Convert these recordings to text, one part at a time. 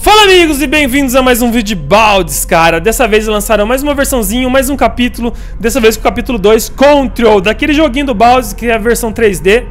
Fala amigos e bem-vindos a mais um vídeo de Baldes, cara. Dessa vez lançaram mais uma versãozinha, mais um capítulo. Dessa vez com o capítulo 2, Control, daquele joguinho do Baldes que é a versão 3D.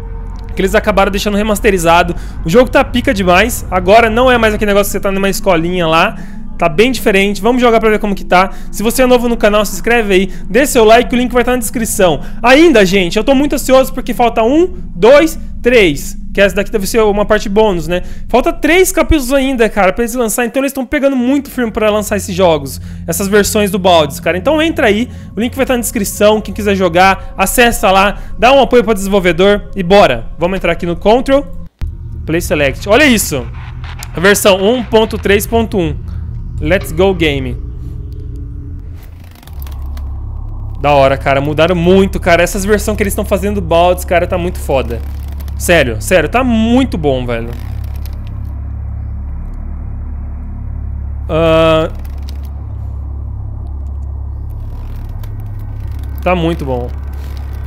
que eles acabaram deixando remasterizado. O jogo tá pica demais. Agora não é mais aquele negócio que você tá numa escolinha lá. Tá bem diferente, vamos jogar pra ver como que tá. Se você é novo no canal, se inscreve aí, dê seu like, o link vai estar na descrição. Ainda, gente, eu tô muito ansioso porque falta um, dois, três. Que essa daqui deve ser uma parte bônus, né? Falta três capítulos ainda, cara, pra eles lançar. Então eles estão pegando muito firme pra lançar esses jogos. Essas versões do Baldes, cara. Então entra aí, o link vai estar na descrição. Quem quiser jogar, acessa lá, dá um apoio pro desenvolvedor e bora. Vamos entrar aqui no Control, Play Select. Olha isso! A versão 1.3.1. Let's Go Game. Da hora, cara. Mudaram muito, cara. Essas versões que eles estão fazendo baldes, cara, tá muito foda. Sério, sério. Tá muito bom, velho. Uh... Tá muito bom.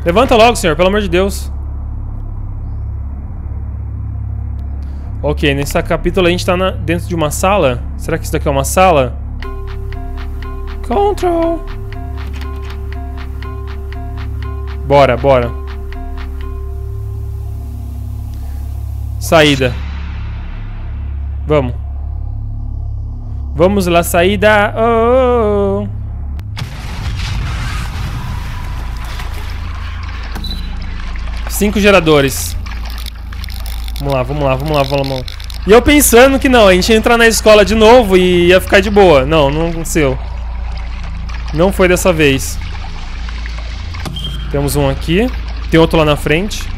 Levanta logo, senhor. Pelo amor de Deus. Ok, nesse capítulo a gente tá na, dentro de uma sala. Será que isso daqui é uma sala? Control. Bora, bora. Saída. Vamos. Vamos lá, saída. Oh, oh, oh. Cinco geradores. Vamos lá, vamos lá, vamos lá, vamos lá. E eu pensando que não, a gente ia entrar na escola de novo e ia ficar de boa. Não, não aconteceu. Não foi dessa vez. Temos um aqui. Tem outro lá na frente.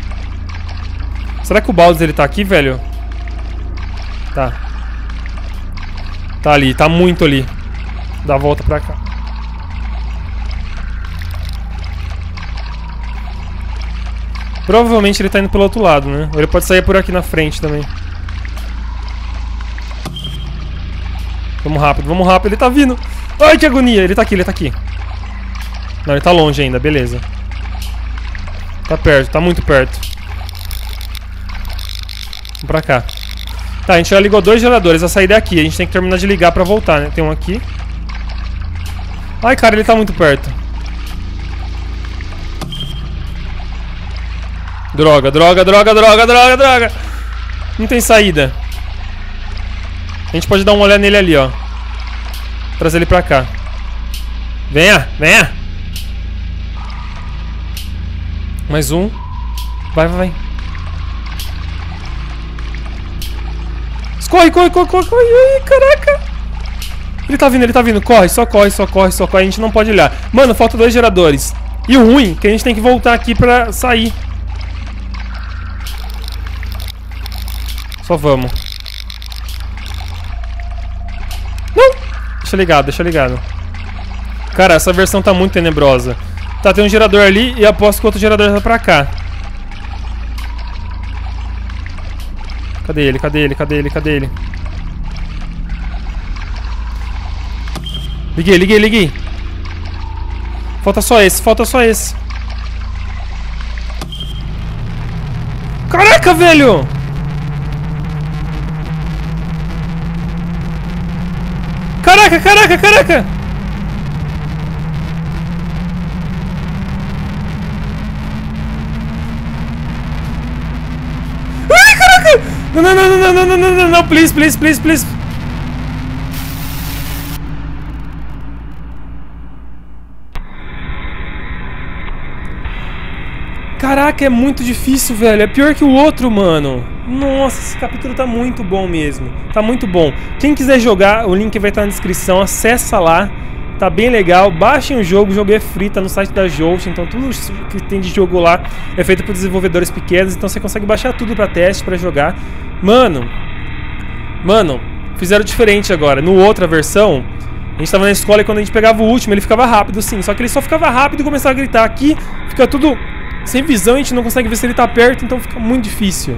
Será que o Bowser ele tá aqui, velho? Tá. Tá ali, tá muito ali. Dá a volta pra cá. Provavelmente ele tá indo pelo outro lado, né? Ou ele pode sair por aqui na frente também. Vamos rápido, vamos rápido. Ele tá vindo. Ai, que agonia. Ele tá aqui, ele tá aqui. Não, ele tá longe ainda, beleza. Tá perto, tá muito perto. Vamos pra cá. Tá, a gente já ligou dois geradores. A saída é aqui. A gente tem que terminar de ligar pra voltar, né? Tem um aqui. Ai, cara, ele tá muito perto. Droga, droga, droga, droga, droga, droga. Não tem saída. A gente pode dar uma olhada nele ali, ó. Trazer ele pra cá. Venha, venha. Mais um. Vai, vai, vai. Corre, corre, corre, corre, corre. Ai, caraca. Ele tá vindo, ele tá vindo. Corre, só corre, só corre, só corre. A gente não pode olhar. Mano, falta dois geradores. E o ruim que a gente tem que voltar aqui pra sair. Só vamos. Não! Deixa ligado, deixa ligado. Cara, essa versão tá muito tenebrosa. Tá, tem um gerador ali e aposto que outro gerador tá pra cá. Cadê ele? Cadê ele? Cadê ele? Cadê ele? Liguei, liguei, liguei. Falta só esse, falta só esse. Caraca, velho! Caraca, caraca, caraca! Ai, caraca! Não, não, não, não, não, não, não, não, não, please, please, please, please. Caraca, é muito difícil, velho. É pior que o outro, mano. Nossa, esse capítulo tá muito bom mesmo. Tá muito bom. Quem quiser jogar, o link vai estar na descrição. Acessa lá. Tá bem legal. Baixem o jogo. O jogo é free, tá no site da Jolt. Então tudo que tem de jogo lá é feito por desenvolvedores pequenos. Então você consegue baixar tudo pra teste, pra jogar. Mano. Mano, fizeram diferente agora. No outra versão, a gente tava na escola e quando a gente pegava o último, ele ficava rápido sim. Só que ele só ficava rápido e começava a gritar. Aqui fica tudo sem visão, a gente não consegue ver se ele tá perto, então fica muito difícil.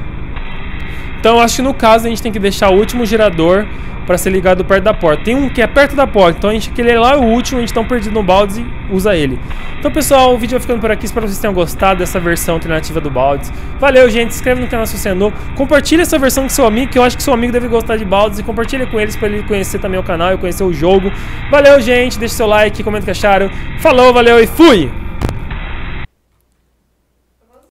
Então acho que no caso a gente tem que deixar o último gerador para ser ligado perto da porta. Tem um que é perto da porta, então a gente aquele é lá o último, a gente tá perdido no Baldes e usa ele. Então pessoal, o vídeo vai ficando por aqui, espero que vocês tenham gostado dessa versão alternativa do Baldes. Valeu gente, se inscreve no canal se você é novo, compartilha essa versão com seu amigo, que eu acho que seu amigo deve gostar de Baldes e compartilha com eles para ele conhecer também o canal e conhecer o jogo. Valeu gente, deixa seu like, comenta o que acharam. Falou, valeu e fui!